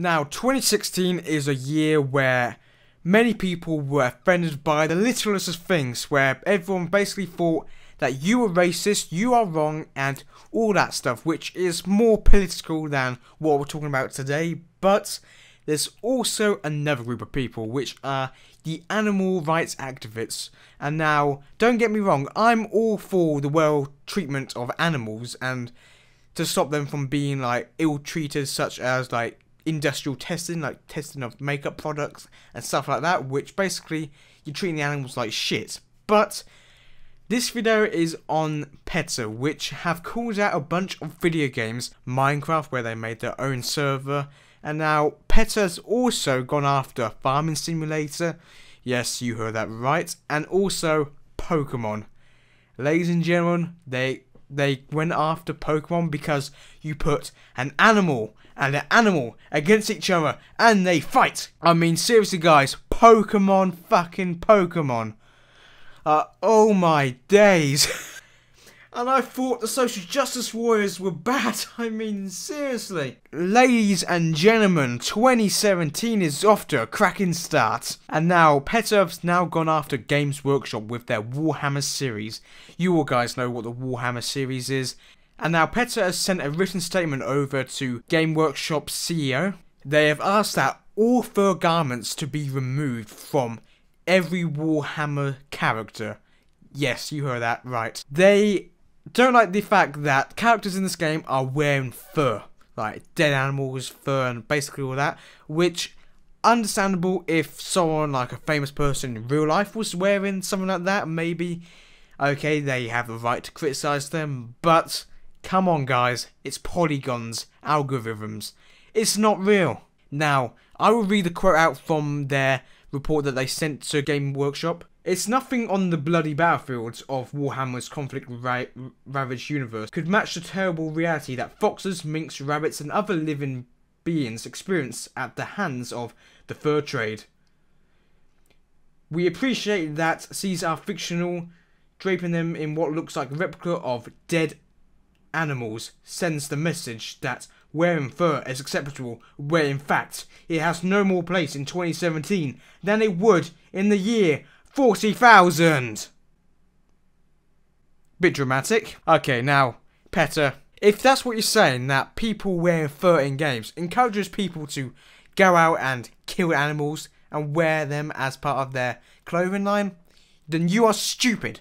Now, 2016 is a year where many people were offended by the littlest of things, where everyone basically thought that you were racist, you are wrong, and all that stuff, which is more political than what we're talking about today. But there's also another group of people, which are the animal rights activists. And now, don't get me wrong, I'm all for the well treatment of animals and to stop them from being like ill treated, such as like industrial testing, like testing of makeup products and stuff like that, which basically you're treating the animals like shit. But this video is on PETA, which have called out a bunch of video games, Minecraft, where they made their own server, and now PETA's also gone after Farming Simulator, yes, you heard that right, and also Pokemon. Ladies and gentlemen, they they went after Pokemon because you put an animal and an animal against each other and they fight. I mean, seriously, guys, Pokemon, fucking Pokemon. Uh, oh my days. and I thought the social justice warriors were bad. I mean, seriously. Ladies and gentlemen, 2017 is off to a cracking start. And now, PETA's now gone after Games Workshop with their Warhammer series. You all guys know what the Warhammer series is. And now PETA has sent a written statement over to Game Workshop CEO. They have asked that all fur garments to be removed from every Warhammer character. Yes, you heard that right. They don't like the fact that characters in this game are wearing fur. Like dead animals, fur, and basically all that. Which, understandable if someone like a famous person in real life was wearing something like that, maybe. Okay, they have the right to criticize them, but Come on, guys. It's polygons, algorithms. It's not real. Now, I will read the quote out from their report that they sent to Game Workshop. It's nothing on the bloody battlefields of Warhammer's conflict ra ravaged universe could match the terrible reality that foxes, minks, rabbits, and other living beings experience at the hands of the fur trade. We appreciate that sees our fictional, draping them in what looks like a replica of dead animals sends the message that wearing fur is acceptable, where in fact it has no more place in 2017 than it would in the year 40,000. Bit dramatic. Okay, now, PETA, if that's what you're saying, that people wearing fur in games encourages people to go out and kill animals and wear them as part of their clothing line, then you are stupid.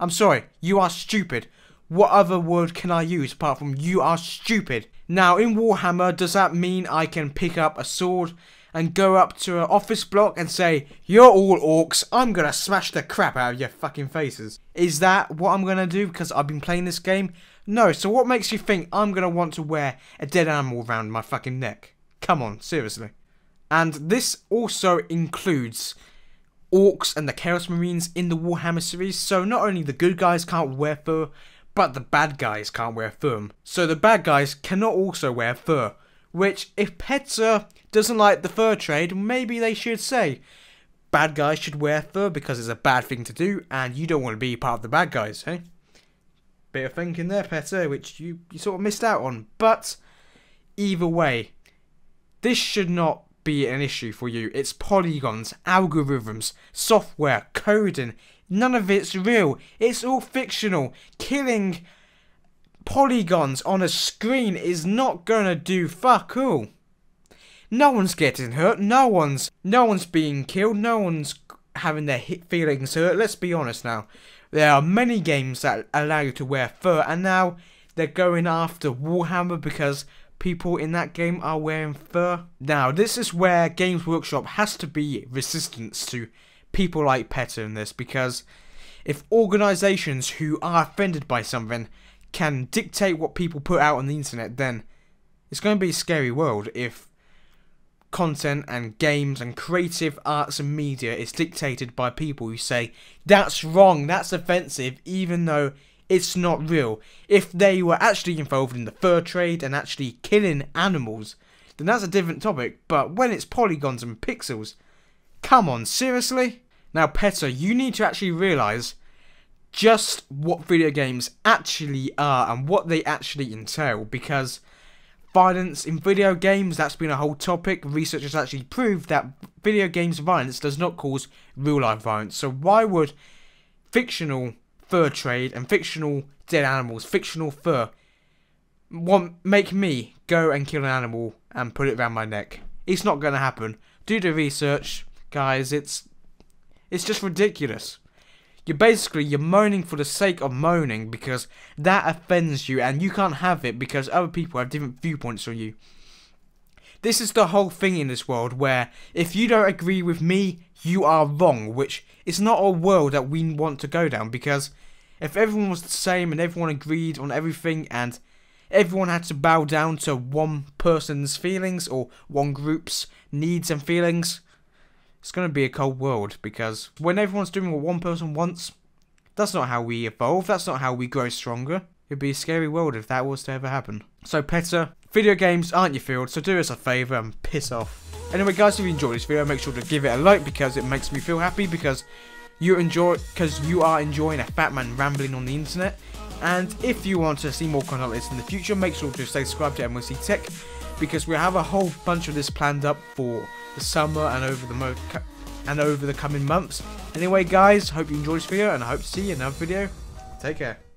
I'm sorry, you are stupid. What other word can I use apart from you are stupid? Now, in Warhammer, does that mean I can pick up a sword and go up to an office block and say, You're all orcs, I'm gonna smash the crap out of your fucking faces? Is that what I'm gonna do because I've been playing this game? No, so what makes you think I'm gonna want to wear a dead animal around my fucking neck? Come on, seriously. And this also includes orcs and the Chaos Marines in the Warhammer series, so not only the good guys can't wear fur, but the bad guys can't wear fur. So the bad guys cannot also wear fur. Which, if PETA doesn't like the fur trade, maybe they should say, bad guys should wear fur because it's a bad thing to do, and you don't want to be part of the bad guys, hey? Bit of thinking there, PETA, which you, you sort of missed out on. But, either way, this should not be an issue for you. It's polygons, algorithms, software, coding. None of it's real. It's all fictional. Killing polygons on a screen is not gonna do fuck all. No one's getting hurt. No one's no one's being killed. No one's having their feelings hurt. Let's be honest now. There are many games that allow you to wear fur, and now they're going after Warhammer because people in that game are wearing fur. Now, this is where Games Workshop has to be resistance to people like PETA in this because if organizations who are offended by something can dictate what people put out on the internet, then it's going to be a scary world if content and games and creative arts and media is dictated by people who say that's wrong, that's offensive, even though it's not real. If they were actually involved in the fur trade and actually killing animals, then that's a different topic. But when it's polygons and pixels, come on, seriously? Now, PETA, you need to actually realise just what video games actually are and what they actually entail because violence in video games, that's been a whole topic. Research has actually proved that video games violence does not cause real life violence. So why would fictional fur trade and fictional dead animals, fictional fur, want make me go and kill an animal and put it around my neck? It's not going to happen. Do the research, guys. It's it's just ridiculous. You're basically you're moaning for the sake of moaning because that offends you and you can't have it because other people have different viewpoints on you. This is the whole thing in this world where if you don't agree with me, you are wrong, which is not a world that we want to go down because if everyone was the same and everyone agreed on everything and everyone had to bow down to one person's feelings or one group's needs and feelings, it's going to be a cold world because when everyone's doing what one person wants, that's not how we evolve, that's not how we grow stronger. It'd be a scary world if that was to ever happen. So PETA, video games aren't your field, so do us a favour and piss off. Anyway guys, if you enjoyed this video, make sure to give it a like because it makes me feel happy because you enjoy because you are enjoying a fat man rambling on the internet. And if you want to see more content like this in the future, make sure to subscribe to MLC Tech because we have a whole bunch of this planned up for the summer and over the and over the coming months. Anyway, guys, hope you enjoyed this video, and I hope to see you in another video. Take care.